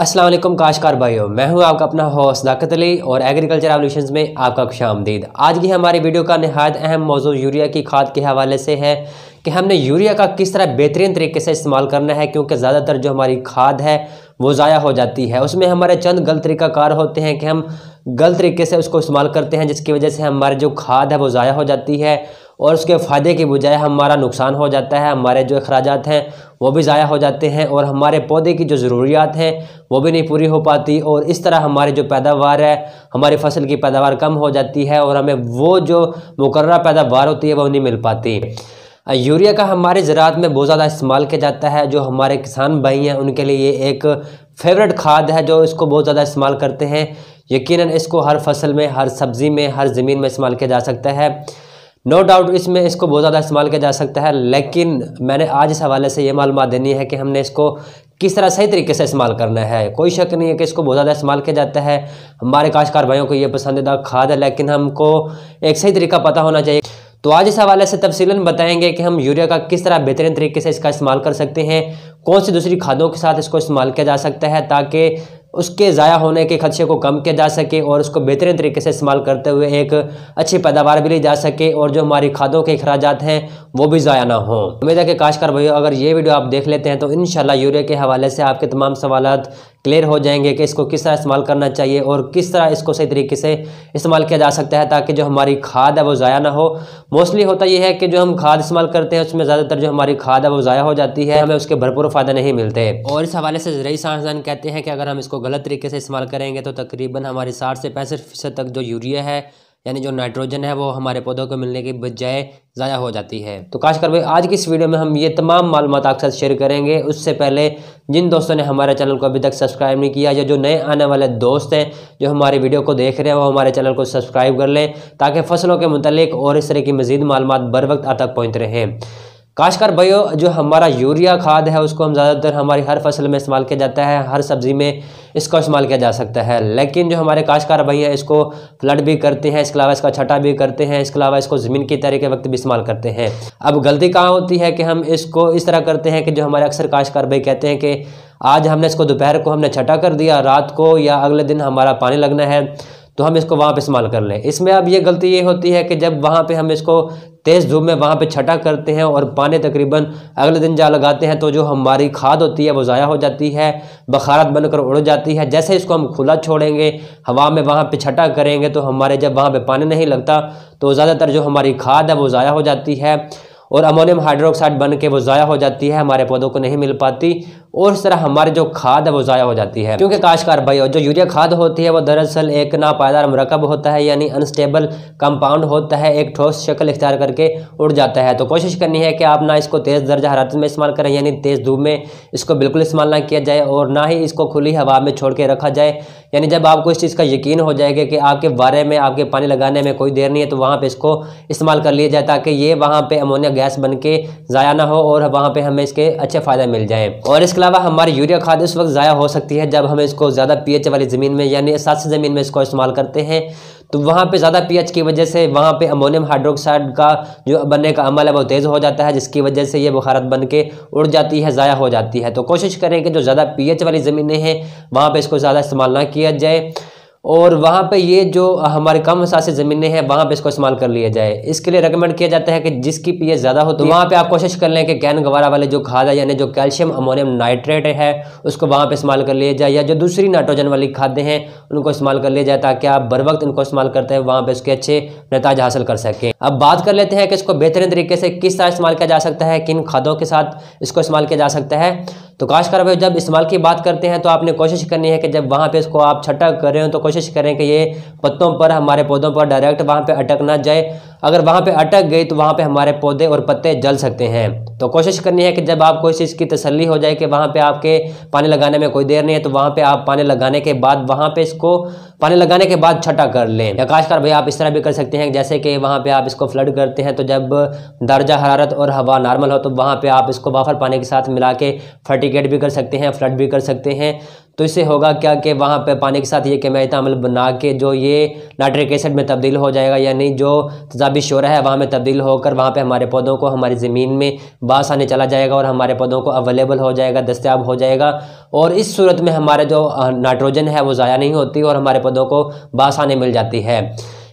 वालेकुम, काशकार भाइयों। मैं हूँ आपका अपना होस्ट दाकत अली और एग्रीकल्चर एवोल्यूशन में आपका खुश आमदीद आज की हमारी वीडियो का नहायत अहम मौजू यूरिया की खाद के हवाले से है कि हमने यूरिया का किस तरह बेहतरीन तरीके से इस्तेमाल करना है, क्योंकि ज़्यादातर जो हमारी खाद है, वो ज़ाया हो जाती है। उसमें हमारे चंद गलत तरीका कार होते हैं कि हम गलत तरीके से उसको इस्तेमाल करते हैं, जिसकी वजह से हमारी जो खाद है, वो ज़ाया हो जाती है और उसके फ़ायदे की बजाय हमारा नुकसान हो जाता है, हमारे जो अखराज हैं वो भी ज़ाया हो जाते हैं और हमारे पौधे की जो ज़रूरियात हैं, वो भी नहीं पूरी हो पाती और इस तरह हमारी जो पैदावार है, हमारी फ़सल की पैदावार कम हो जाती है और हमें वो जो मुकर पैदावार होती है वो नहीं मिल पाती। यूरिया का हमारे ज़रात में बहुत ज़्यादा इस्तेमाल किया जाता है, जो हमारे किसान भाई हैं, उनके लिए एक फेवरेट खाद है जो इसको बहुत ज़्यादा इस्तेमाल करते हैं। यकीनन इसको हर फ़सल में, हर सब्ज़ी में, हर ज़मीन में इस्तेमाल किया जा सकता है। नो no डाउट इसमें इसको बहुत ज़्यादा इस्तेमाल किया जा सकता है, लेकिन मैंने आज इस हवाले से ये मालूम देनी है कि हमने इसको किस तरह सही तरीके से इस्तेमाल करना है। कोई शक नहीं है कि इसको बहुत ज़्यादा इस्तेमाल किया जाता है। हमारे काश्तकार भाइयों को ये पसंदीदा खाद है, लेकिन हमको एक सही तरीका पता होना चाहिए। तो आज इस हवाले से तफसीला बताएँगे कि हम यूरिया का किस तरह बेहतरीन तरीके से इसका इस्तेमाल कर सकते हैं, कौन सी दूसरी खादों के साथ इसको इस्तेमाल किया जा सकता है, ताकि उसके ज़ाया होने के खदशे को कम किया जा सके और उसको बेहतरीन तरीके से इस्तेमाल करते हुए एक अच्छी पैदावार भी ली जा सके और जो हमारी खादों के अखराज हैं, वो भी ज़ाया ना हो। उम्मीद है कि काशकार भैया अगर ये वीडियो आप देख लेते हैं तो इन यूरिया के हवाले से आपके तमाम सवाल क्लियर हो जाएँगे कि इसको किस तरह इस्तेमाल करना चाहिए और किस तरह इसको सही तरीके से इस्तेमाल किया जा सकता है ताकि जो हमारी खाद है वो ज़ाया ना हो। मोस्टली होता यह है कि जो हम खाद इस्तेमाल करते हैं, उसमें ज़्यादातर जो हमारी खाद है वो ज़ाया हो जाती है, हमें उसके भरपूर फ़ायदे नहीं मिलते। और इस हवाले से ज़रिए साइंसदान कहते हैं कि अगर हम इसको गलत तरीके से इस्तेमाल करेंगे तो तकरीबन हमारी साठ से पैंसठ तक जो यूरिया है यानी जो नाइट्रोजन है वो हमारे पौधों को मिलने के बजाय ज़ाया हो जाती है। तो काश कर भाई, आज की इस वीडियो में हम ये तमाम मालूम आपके साथ शेयर करेंगे। उससे पहले जिन दोस्तों ने हमारे चैनल को अभी तक सब्सक्राइब नहीं किया, या जो नए आने वाले दोस्त हैं, जो हमारे वीडियो को देख रहे हैं, वो हमारे चैनल को सब्सक्राइब कर लें, ताकि फ़सलों के मुतलिक और इस तरह की मजीद मालूम बर वक्त तक पहुँच रहे हैं। काशकार भाइयों, जो हमारा यूरिया खाद है, उसको हम ज़्यादातर हमारी हर फ़सल में इस्तेमाल किया जाता है, हर सब्ज़ी में इसको इस्तेमाल किया जा सकता है। लेकिन जो हमारे काशकार भाई हैं, इसको फ्लड भी करते हैं, इसके अलावा इसका छटा भी करते हैं, इसके अलावा इसको ज़मीन की तरह के वक्त भी इस्तेमाल करते हैं। अब गलती कहाँ होती है कि हम इसको इस तरह करते हैं कि जो हमारे अक्सर काशकार भाई कहते हैं कि आज हमने इसको दोपहर को हमने छटा कर दिया, रात को या अगले दिन हमारा पानी लगना है तो हम इसको वहाँ पे इस्तेमाल कर लें। इसमें अब ये गलती ये होती है कि जब वहाँ पे हम इसको तेज़ धूप में वहाँ पे छटा करते हैं और पानी तकरीबन अगले दिन जा लगाते हैं तो जो हमारी खाद होती है वो ज़ाया हो जाती है, बखारत बनकर उड़ जाती है। जैसे इसको हम खुला छोड़ेंगे, हवा में वहाँ पे छटा करेंगे तो हमारे जब वहाँ पे पानी नहीं लगता तो ज़्यादातर जो हमारी खाद है वो ज़ाया हो जाती है और अमोनियम हाइड्रोक्साइड बन के वो ज़ाया हो जाती है, हमारे पौधों को नहीं मिल पाती। और इस तरह हमारी जो खाद है वो ज़ाया हो जाती है। क्योंकि काशकार भाई जो यूरिया खाद होती है वो दरअसल एक नापायदार मरकब होता है, यानी अनस्टेबल कंपाउंड होता है, एक ठोस शक्ल इख्तियार करके उड़ जाता है। तो कोशिश करनी है कि आप ना इसको तेज़ दर्जा हरारत में इस्तेमाल करें, यानी तेज़ धूप में इसको बिल्कुल इस्तेमाल ना किया जाए और ना ही इसको खुली हवा में छोड़ के रखा जाए। यानी जब आपको इस चीज़ का यकीन हो जाएगा कि आपके बारे में, आपके पानी लगाने में कोई देर नहीं है तो वहाँ पर इसको इस्तेमाल कर लिया जाए ताकि ये वहाँ पर अमोनिया गैस बन के ज़ाया ना हो और वहाँ पर हमें इसके अच्छे फ़ायदे मिल जाए। और इसके अलावा हमारी यूरिया खाद उस वक्त ज़ाया हो सकती है जब हम इसको ज़्यादा पीएच वाली ज़मीन में, यानी सात ज़मीन में इसको इस्तेमाल करते हैं। तो वहाँ पे ज़्यादा पीएच की वजह से वहाँ पे अमोनियम हाइड्रोक्साइड का जो बनने का अमल है वो तेज़ हो जाता है, जिसकी वजह से ये बुखारत बन के उड़ जाती है, ज़ाया हो जाती है। तो कोशिश करें कि जो ज़्यादा पीएच वाली ज़मीनें हैं, वहाँ पर इसको ज़्यादा इस्तेमाल ना किया जाए। और वहाँ पे ये जो हमारे कम से ज़मीनें हैं वहाँ पे इसको इस्तेमाल कर लिया जाए। इसके लिए रिकमेंड किया जाता है कि जिसकी पी ज़्यादा हो तो वहाँ पे आप कोशिश कर लें कि कैन गवारा वाले जो खाद है यानी जो कैल्शियम अमोनियम नाइट्रेट है उसको वहाँ पे इस्तेमाल कर लिया जाए या जो दूसरी नाइट्रोजन वाली खादें हैं उनको इस्तेमाल कर लिया जाए ताकि आप बर वक्त इनको इस्तेमाल करते हैं वहाँ पर उसके अच्छे नताज हासिल कर सकें। अब बात कर लेते हैं कि इसको बेहतरीन तरीके से किस तरह इस्तेमाल किया जा सकता है किन खादों के साथ इसको इस्तेमाल किया जा सकता है। तो काशकार भाई, जब इस्तेमाल की बात करते हैं तो आपने कोशिश करनी है कि जब वहाँ पे इसको आप छटक कर रहे हो तो कोशिश करें कि ये पत्तों पर, हमारे पौधों पर डायरेक्ट वहाँ पे अटक ना जाए। अगर वहाँ पे अटक गई तो वहाँ पे हमारे पौधे और पत्ते जल सकते हैं। तो कोशिश करनी है कि जब आपको इस चीज़ की तसल्ली हो जाए कि वहाँ पे आपके पानी लगाने में कोई देर नहीं है तो वहाँ पे आप पानी लगाने के बाद वहाँ पे इसको, पानी लगाने के बाद छटा कर लें। आकाशकार भाई आप इस तरह भी कर सकते हैं, जैसे कि वहाँ पर आप इसको फ्लड करते हैं तो जब दर्जा, हरारत और हवा नॉर्मल हो तो वहाँ पर आप इसको वाफर पानी के साथ मिला के फर्टिकेट भी कर सकते हैं, फ्लड भी कर सकते हैं। तो इससे होगा क्या कि वहाँ पे पानी के साथ ये केमियाई अमल बना के जो ये नाइट्रिक एसिड में तब्दील हो जाएगा, यानी जो तजाबी शोरा है वहाँ में तब्दील होकर वहाँ पे हमारे पौधों को हमारी ज़मीन में बास आने चला जाएगा और हमारे पौधों को अवेलेबल हो जाएगा, दस्तियाब हो जाएगा। और इस सूरत में हमारे जो नाइट्रोजन है वो ज़ाया नहीं होती और हमारे पौधों को बास आने मिल जाती है।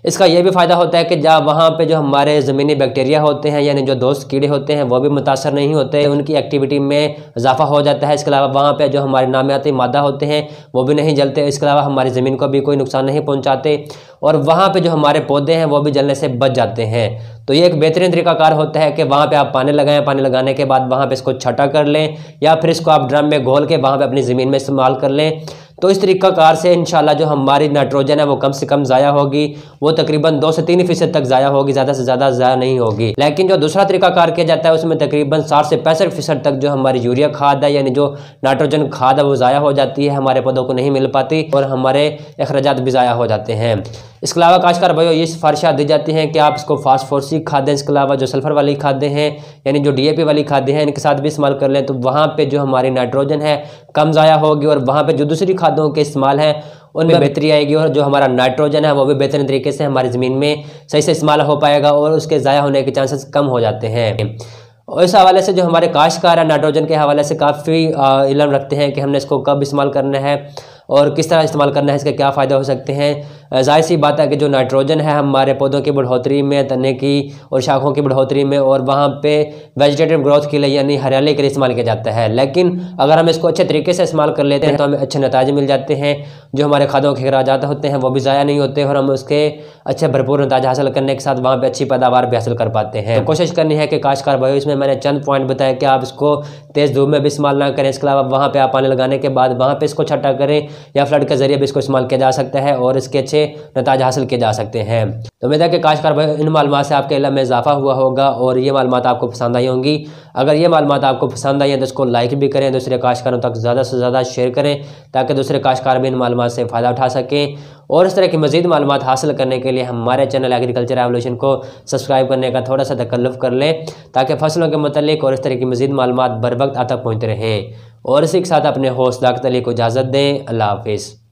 इसका यह भी फ़ायदा होता है कि जब वहाँ पे जो हमारे ज़मीनी बैक्टीरिया होते हैं, यानी जो दोस्त कीड़े होते हैं, वो भी मुतासर नहीं होते, उनकी एक्टिविटी में इजाफा हो जाता है। इसके अलावा वहाँ पे जो हमारे नामियाती मादा होते हैं, वो भी नहीं जलते। इसके अलावा हमारी ज़मीन को भी कोई नुकसान नहीं पहुँचाते और वहाँ पर जो हमारे पौधे हैं, वो भी जलने से बच जाते हैं। तो ये एक बेहतरीन तरीकाकार होता है कि वहाँ पे आप पानी लगाएँ, पानी लगाने के बाद वहाँ पे इसको छटा कर लें या फिर इसको आप ड्रम में घोल के वहाँ पे अपनी ज़मीन में इस्तेमाल कर लें। तो इस तरीक़ाकार से इन जो हमारी नाइट्रोजन है वो कम से कम ज़ाया होगी। वो तकरीबन दो से तीन फ़ीसद तक ज़ाया होगी, ज़्यादा से ज़्यादा ज़ाया नहीं होगी। लेकिन जो दूसरा तरीक़ाकार किया जाता है, उसमें तकरीबन साठ से पैंसठ फ़ीसद तक जो हमारी यूरिया खाद है, यानी जो नाइट्रोजन खाद है, वो ज़ाया हो जाती है, हमारे पौधों को नहीं मिल पाती और हमारे अखराज भी ज़ाया हो जाते हैं। इसके अलावा काशकार भाइयों ये सिफारिशात दी जाती हैं कि आप इसको फास्फोरसिक खादें इसके अलावा जो सल्फ़र वाली खादें हैं यानी जो डीएपी वाली खादें हैं इनके साथ भी इस्तेमाल कर लें तो वहाँ पे जो हमारी नाइट्रोजन है कम ज़ाया होगी और वहाँ पे जो दूसरी खादों के इस्तेमाल हैं उनमें बेहतरी आएगी और जो हमारा नाइट्रोजन है वो भी बेहतरीन तरीके से हमारी ज़मीन में सही से इस्तेमाल हो पाएगा और उसके ज़ाया होने के चांसेस कम हो जाते हैं। और इस हवाले से जो हमारे काश्तकार हैं नाइट्रोजन के हवाले से काफ़ी इलम रखते हैं कि हमने इसको कब इस्तेमाल करना है और किस तरह इस्तेमाल करना है इसके क्या फ़ायदा हो सकते हैं। ज़ाहिर सी बात है कि जो नाइट्रोजन है हमारे पौधों की बढ़ोतरी में तने की और शाखों की बढ़ोतरी में और वहाँ पे वेजिटेटिव ग्रोथ के लिए यानी हरियाली के लिए इस्तेमाल किया जाता है। लेकिन अगर हम इसको अच्छे तरीके से इस्तेमाल कर लेते हैं तो हमें अच्छे नतज मिल जाते हैं। जो हमारे खादों के अखराज होते हैं वो भी ज़ाया नहीं होते और हम उसके अच्छे भरपूर नतज हासिल करने के साथ वहाँ पर अच्छी पैदावार भी हासिल कर पाते हैं। तो कोशिश करनी है कि काशकार भाई इसमें मैंने चंद पॉइंट बताया कि आप इसको तेज़ धूप में भी इस्तेमाल ना करें। इसके अलावा वहाँ पर आप पानी लगाने के बाद वहाँ पर इसको छट्टा करें या फ्लड के ज़रिए भी इसको इस्तेमाल किया जा सकता है और इसके अच्छे नतज हासिल किए जा सकते हैं। तो उम्मीद है कि काशकार इन मालूम से आपके इलम में इजाफा हुआ होगा और ये मालूम आपको पसंद आई होंगी। अगर ये मालूम आपको पसंद आई है तो इसको लाइक भी करें, दूसरे काशकारों तक ज़्यादा से ज़्यादा शेयर करें ताकि दूसरे काशकार भी इन मालूम से फ़ायदा उठा सकें। और इस तरह की मजीद मालूम हासिल करने के लिए हमारे चैनल एग्रीकल्चर एवोल्यूशन को सब्सक्राइब करने का थोड़ा सा तकल्लुफ़ कर लें ताकि फ़सलों के मतलब और इस तरह की मजीद मालूम बर वक्त आता पहुँचते रहें। और इसी के साथ अपने हौसला तली को इजाज़त दें। अल्लाह हाफिज़।